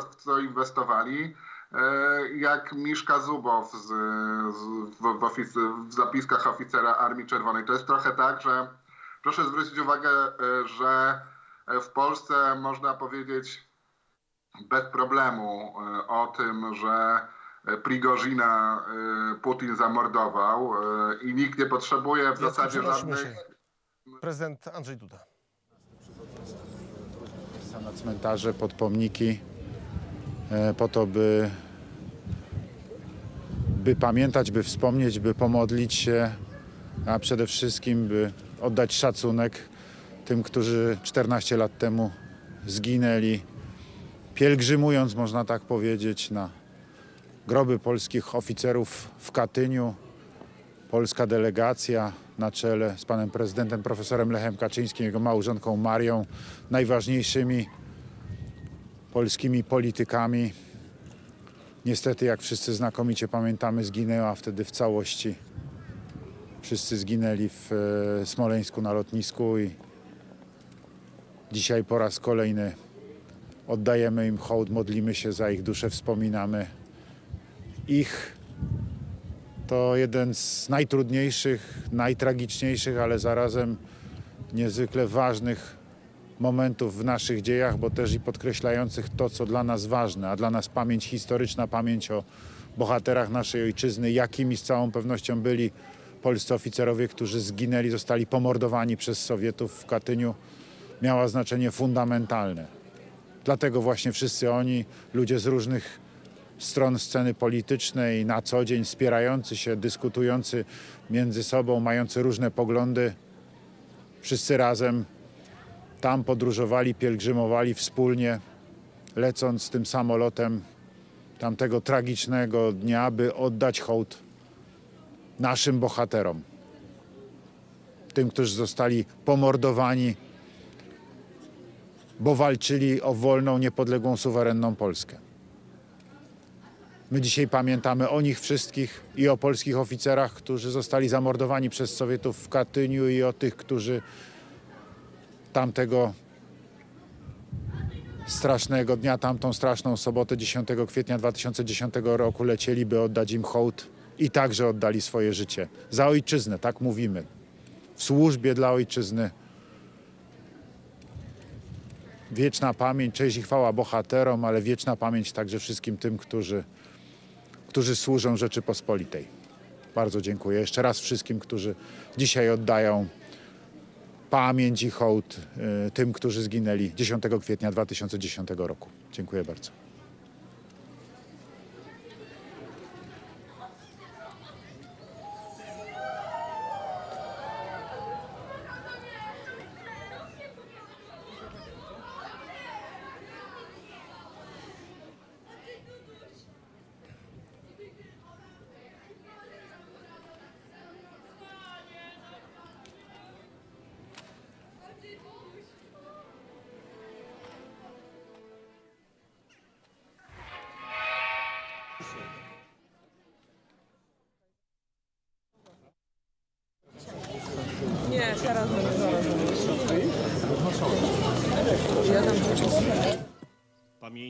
w co inwestowali. E, jak Miszka Zubow z, z, w, w, oficy, w zapiskach oficera Armii Czerwonej. To jest trochę tak, że proszę zwrócić uwagę, e, że w Polsce można powiedzieć bez problemu e, o tym, że Prigozina Putin zamordował i nikt nie potrzebuje w zasadzie żadnych... Się. Prezydent Andrzej Duda. Na cmentarze pod pomniki po to, by by pamiętać, by wspomnieć, by pomodlić się, a przede wszystkim, by oddać szacunek tym, którzy 14 lat temu zginęli, pielgrzymując, można tak powiedzieć, na groby polskich oficerów w Katyniu. Polska delegacja na czele z panem prezydentem profesorem Lechem Kaczyńskim, jego małżonką Marią, najważniejszymi polskimi politykami Niestety, jak wszyscy znakomicie pamiętamy, zginęła wtedy w całości. Wszyscy zginęli w e, Smoleńsku na lotnisku i dzisiaj po raz kolejny oddajemy im hołd, modlimy się za ich duszę, wspominamy ich. To jeden z najtrudniejszych, najtragiczniejszych, ale zarazem niezwykle ważnych momentów w naszych dziejach, bo też i podkreślających to, co dla nas ważne, a dla nas pamięć historyczna, pamięć o bohaterach naszej ojczyzny, jakimi z całą pewnością byli polscy oficerowie, którzy zginęli, zostali pomordowani przez Sowietów w Katyniu, miała znaczenie fundamentalne. Dlatego właśnie wszyscy oni, ludzie z różnych stron sceny politycznej, na co dzień wspierający się, dyskutujący między sobą, mający różne poglądy, wszyscy razem tam podróżowali, pielgrzymowali wspólnie, lecąc tym samolotem tamtego tragicznego dnia, by oddać hołd naszym bohaterom. Tym, którzy zostali pomordowani, bo walczyli o wolną, niepodległą, suwerenną Polskę. My dzisiaj pamiętamy o nich wszystkich i o polskich oficerach, którzy zostali zamordowani przez Sowietów w Katyniu i o tych, którzy tamtego strasznego dnia, tamtą straszną sobotę 10 kwietnia 2010 roku lecieli, by oddać im hołd i także oddali swoje życie. Za ojczyznę, tak mówimy. W służbie dla ojczyzny. Wieczna pamięć, cześć i chwała bohaterom, ale wieczna pamięć także wszystkim tym, którzy, którzy służą Rzeczypospolitej. Bardzo dziękuję jeszcze raz wszystkim, którzy dzisiaj oddają pamięć i hołd y, tym, którzy zginęli 10 kwietnia 2010 roku. Dziękuję bardzo.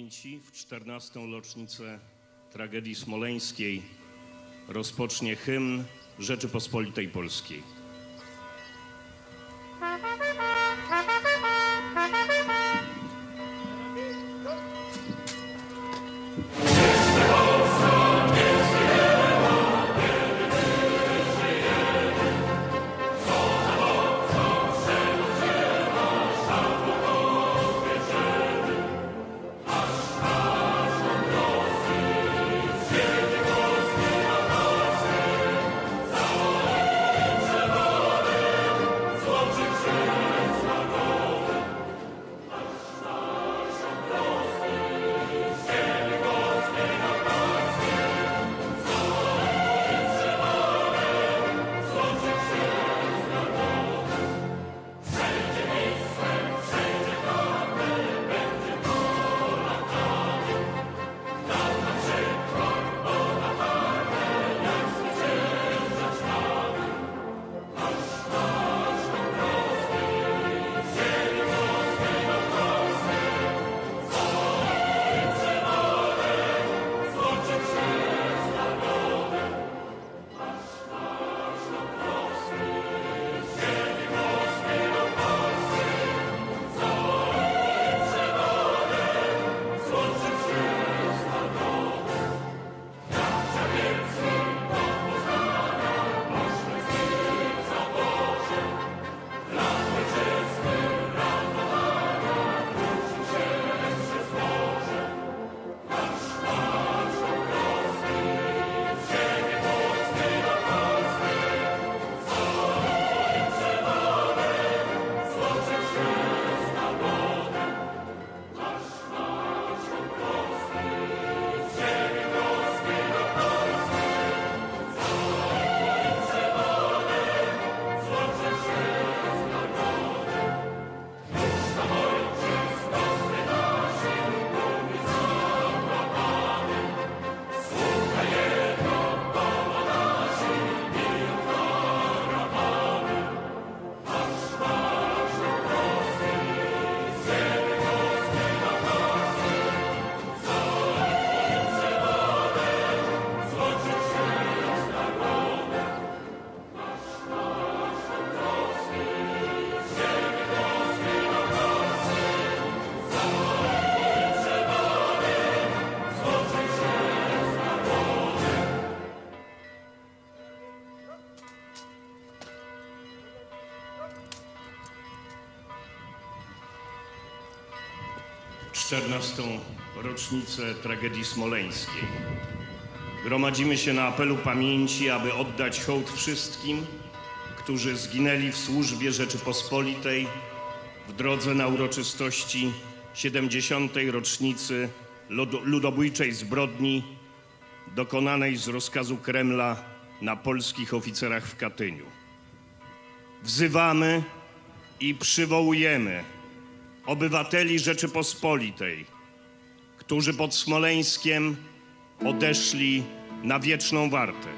Pamięci w 14. rocznicę tragedii smoleńskiej rozpocznie hymn Rzeczypospolitej Polskiej. 14. rocznicę tragedii smoleńskiej. Gromadzimy się na apelu pamięci, aby oddać hołd wszystkim, którzy zginęli w służbie Rzeczypospolitej w drodze na uroczystości 70. rocznicy ludo- ludobójczej zbrodni dokonanej z rozkazu Kremla na polskich oficerach w Katyniu. Wzywamy i przywołujemy obywateli Rzeczypospolitej, którzy pod Smoleńskiem odeszli na wieczną wartę.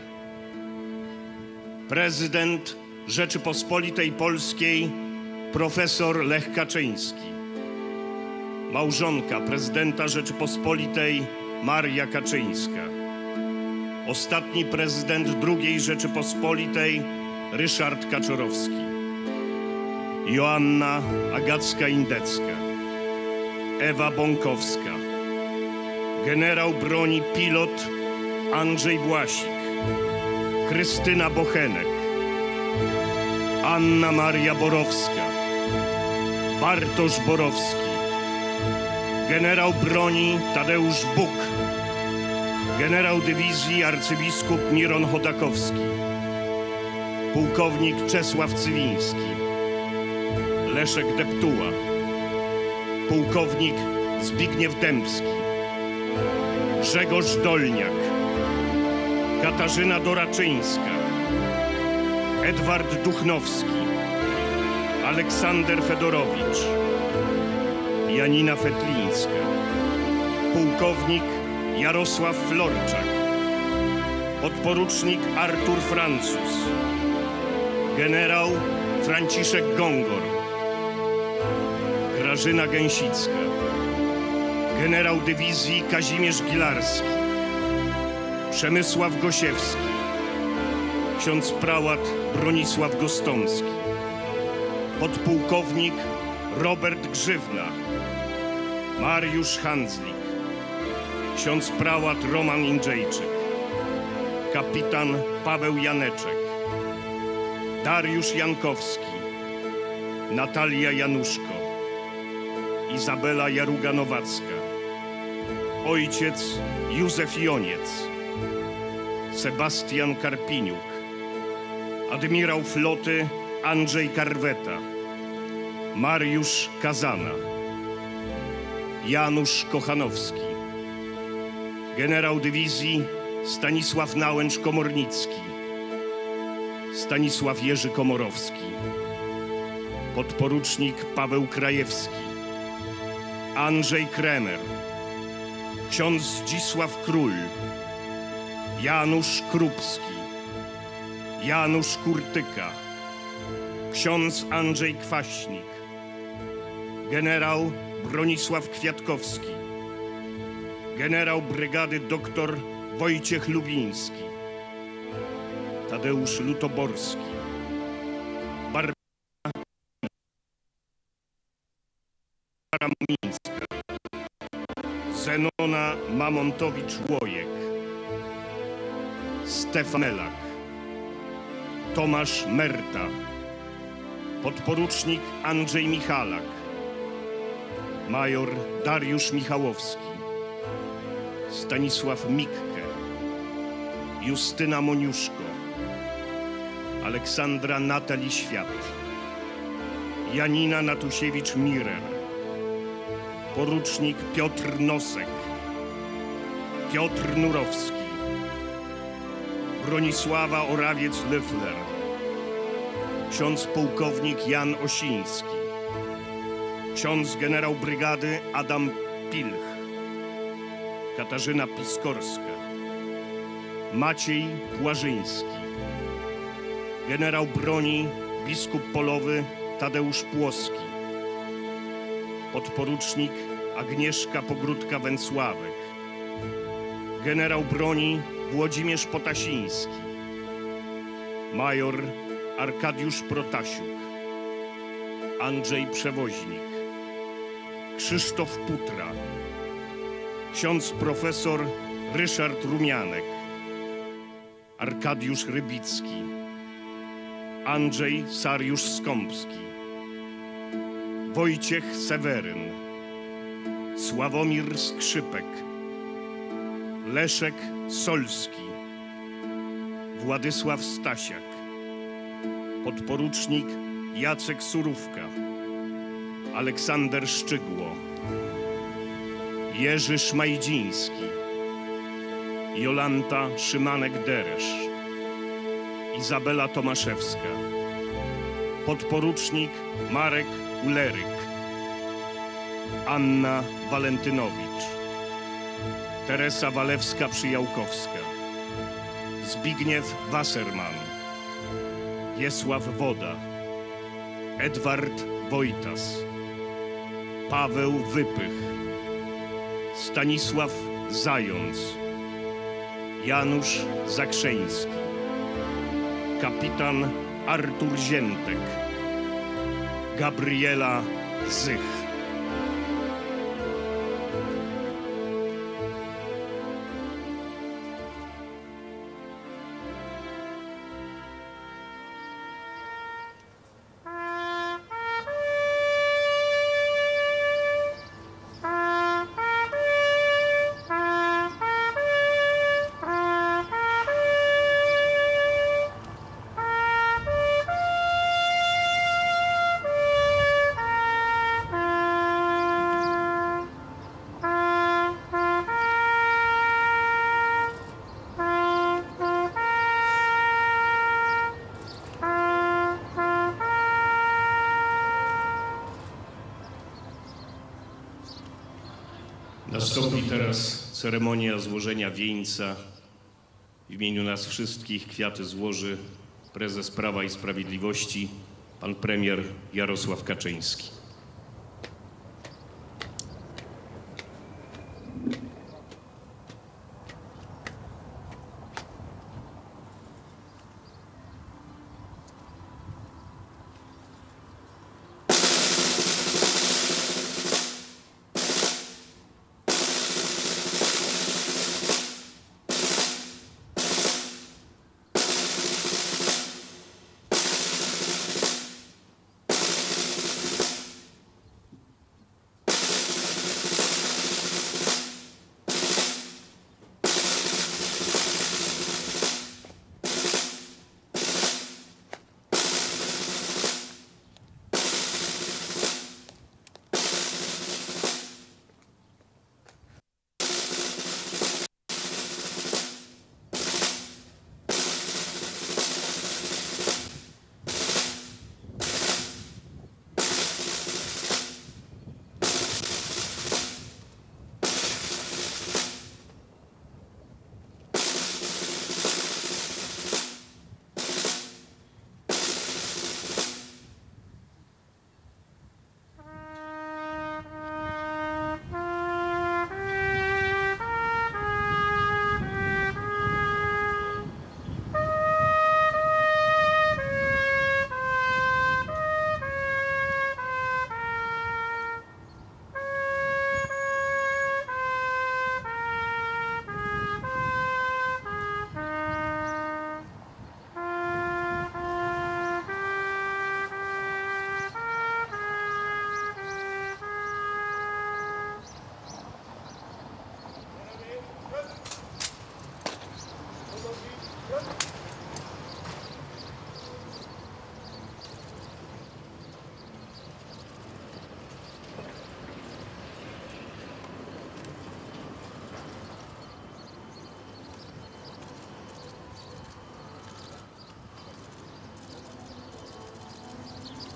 Prezydent Rzeczypospolitej Polskiej profesor Lech Kaczyński, małżonka prezydenta Rzeczypospolitej Maria Kaczyńska, ostatni prezydent II Rzeczypospolitej Ryszard Kaczorowski, Joanna Agacka-Indecka, Ewa Bąkowska, generał broni pilot Andrzej Błasik, Krystyna Bochenek, Anna Maria Borowska, Bartosz Borowski, generał broni Tadeusz Buk, generał dywizji arcybiskup Miron Chodakowski, pułkownik Czesław Cywiński, Leszek Deptuła, pułkownik Zbigniew Dębski, Grzegorz Dolniak, Katarzyna Doraczyńska, Edward Duchnowski, Aleksander Fedorowicz, Janina Fetlińska, pułkownik Jarosław Florczak, podporucznik Artur Francuz, generał Franciszek Gongor, Grażyna Gęsicka, generał dywizji Kazimierz Gilarski, Przemysław Gosiewski, ksiądz prałat Bronisław Gostomski, podpułkownik Robert Grzywna, Mariusz Handzlik, ksiądz prałat Roman Indrzejczyk, kapitan Paweł Janeczek, Dariusz Jankowski, Natalia Januszko, Izabela Jaruga-Nowacka, ojciec Józef Joniec, Sebastian Karpiniuk, admirał floty Andrzej Karweta, Mariusz Kazana, Janusz Kochanowski, generał dywizji Stanisław Nałęcz-Komornicki, Stanisław Jerzy Komorowski, podporucznik Paweł Krajewski, Andrzej Kremer, ksiądz Zdzisław Król, Janusz Krupski, Janusz Kurtyka, ksiądz Andrzej Kwaśnik, generał Bronisław Kwiatkowski, generał brygady dr Wojciech Lubiński, Tadeusz Lutoborski, Mińska, Zenona Mamontowicz-Łojek, Stefan Melak, Tomasz Merta, podporucznik Andrzej Michalak, major Dariusz Michałowski, Stanisław Mikke, Justyna Moniuszko, Aleksandra Natali Świat, Janina Natusiewicz-Mirer, porucznik Piotr Nosek, Piotr Nurowski, Bronisława Orawiec-Lyfler, ksiądz pułkownik Jan Osiński, ksiądz generał brygady Adam Pilch, Katarzyna Piskorska, Maciej Płażyński, generał broni biskup polowy Tadeusz Płoski, podporucznik Agnieszka Pogródka-Węcławek, generał broni Włodzimierz Potasiński, major Arkadiusz Protasiuk, Andrzej Przewoźnik, Krzysztof Putra, ksiądz profesor Ryszard Rumianek, Arkadiusz Rybicki, Andrzej Sariusz Skąpski, Wojciech Seweryn, Sławomir Skrzypek, Leszek Solski, Władysław Stasiak, podporucznik Jacek Surówka, Aleksander Szczygło, Jerzy Szmajdziński, Jolanta Szymanek-Deresz, Izabela Tomaszewska, podporucznik Marek Uleryk, Anna Walentynowicz, Teresa Walewska-Przyjałkowska, Zbigniew Wasserman, Wiesław Woda, Edward Wojtas, Paweł Wypych, Stanisław Zając, Janusz Zakrzeński, kapitan Artur Ziętek, Gabriela Zych. Nastąpi teraz ceremonia złożenia wieńca. W imieniu nas wszystkich kwiaty złoży prezes Prawa i Sprawiedliwości, pan premier Jarosław Kaczyński.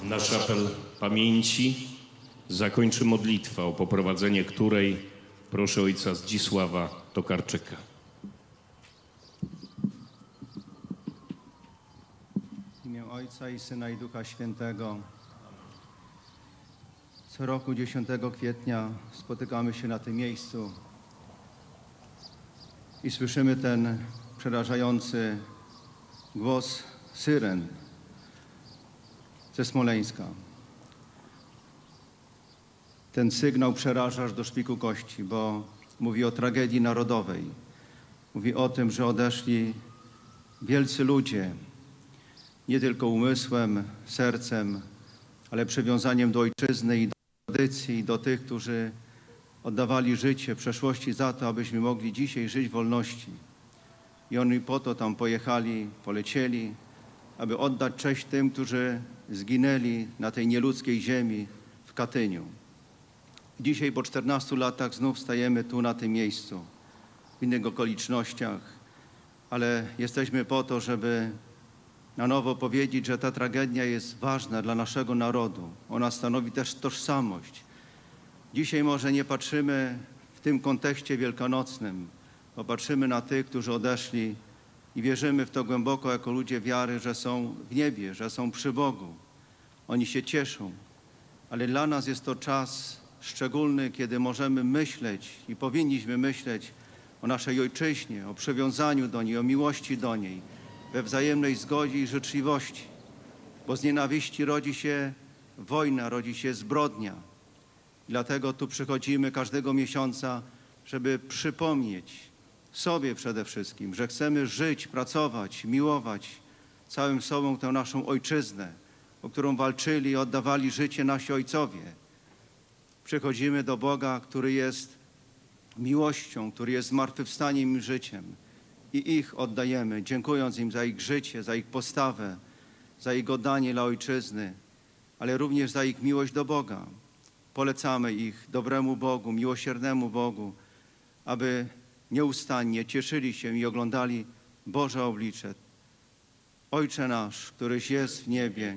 Nasz apel pamięci zakończy modlitwa, o poprowadzenie której proszę ojca Zdzisława Tokarczyka. W imię Ojca i Syna i Ducha Świętego. Co roku 10 kwietnia spotykamy się na tym miejscu i słyszymy ten przerażający głos syren ze Smoleńska. Ten sygnał przeraża aż do szpiku kości, bo mówi o tragedii narodowej. Mówi o tym, że odeszli wielcy ludzie, nie tylko umysłem, sercem, ale przywiązaniem do ojczyzny i do tradycji, do tych, którzy oddawali życie przeszłości za to, abyśmy mogli dzisiaj żyć w wolności. I oni po to tam pojechali, polecieli, aby oddać cześć tym, którzy zginęli na tej nieludzkiej ziemi w Katyniu. Dzisiaj po 14 latach znów stajemy tu na tym miejscu, w innych okolicznościach, ale jesteśmy po to, żeby na nowo powiedzieć, że ta tragedia jest ważna dla naszego narodu. Ona stanowi też tożsamość. Dzisiaj może nie patrzymy w tym kontekście wielkanocnym, bo patrzymy na tych, którzy odeszli i wierzymy w to głęboko jako ludzie wiary, że są w niebie, że są przy Bogu. Oni się cieszą, ale dla nas jest to czas szczególny, kiedy możemy myśleć i powinniśmy myśleć o naszej ojczyźnie, o przywiązaniu do niej, o miłości do niej, we wzajemnej zgodzie i życzliwości. Bo z nienawiści rodzi się wojna, rodzi się zbrodnia. Dlatego tu przychodzimy każdego miesiąca, żeby przypomnieć sobie przede wszystkim, że chcemy żyć, pracować, miłować całym sobą tę naszą ojczyznę, o którą walczyli oddawali życie nasi ojcowie. Przychodzimy do Boga, który jest miłością, który jest zmartwychwstaniem i życiem. I ich oddajemy, dziękując im za ich życie, za ich postawę, za ich oddanie dla ojczyzny, ale również za ich miłość do Boga. Polecamy ich dobremu Bogu, miłosiernemu Bogu, aby nieustannie cieszyli się i oglądali Boże oblicze. Ojcze nasz, któryś jest w niebie,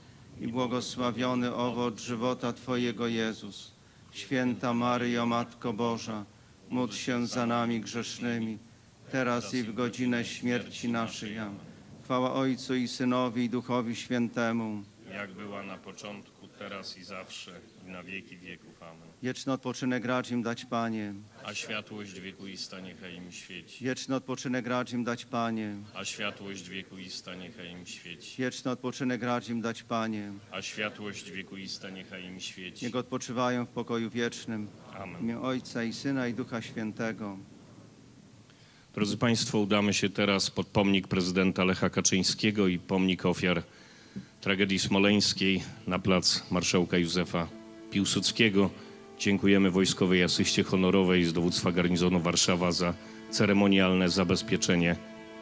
i błogosławiony owoc żywota Twojego Jezus. Święta Maryjo, Matko Boża, módl się za nami grzesznymi, teraz i w godzinę śmierci naszej. Chwała Ojcu i Synowi i Duchowi Świętemu. jak była na początku, teraz i zawsze, i na wieki wieków. Amen. Wieczny odpoczynek racz im dać, Panie. A światłość wiekuista niechaj im świeci. Wieczny odpoczynek racz im dać, Panie. A światłość wiekuista niechaj im świeci. Wieczny odpoczynek racz im dać, Panie. A światłość wiekuista niechaj im świeci. Niech odpoczywają w pokoju wiecznym. W Amen. imię Ojca i Syna i Ducha Świętego. Drodzy Państwo, udamy się teraz pod pomnik prezydenta Lecha Kaczyńskiego i pomnik ofiar tragedii smoleńskiej na plac marszałka Józefa Piłsudskiego. Dziękujemy Wojskowej Asyście Honorowej z dowództwa garnizonu Warszawa za ceremonialne zabezpieczenie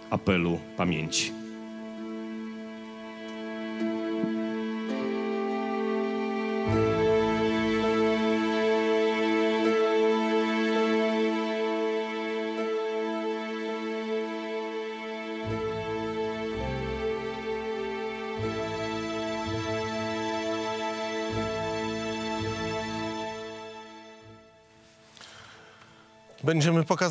apelu pamięci. Będziemy pokazywać.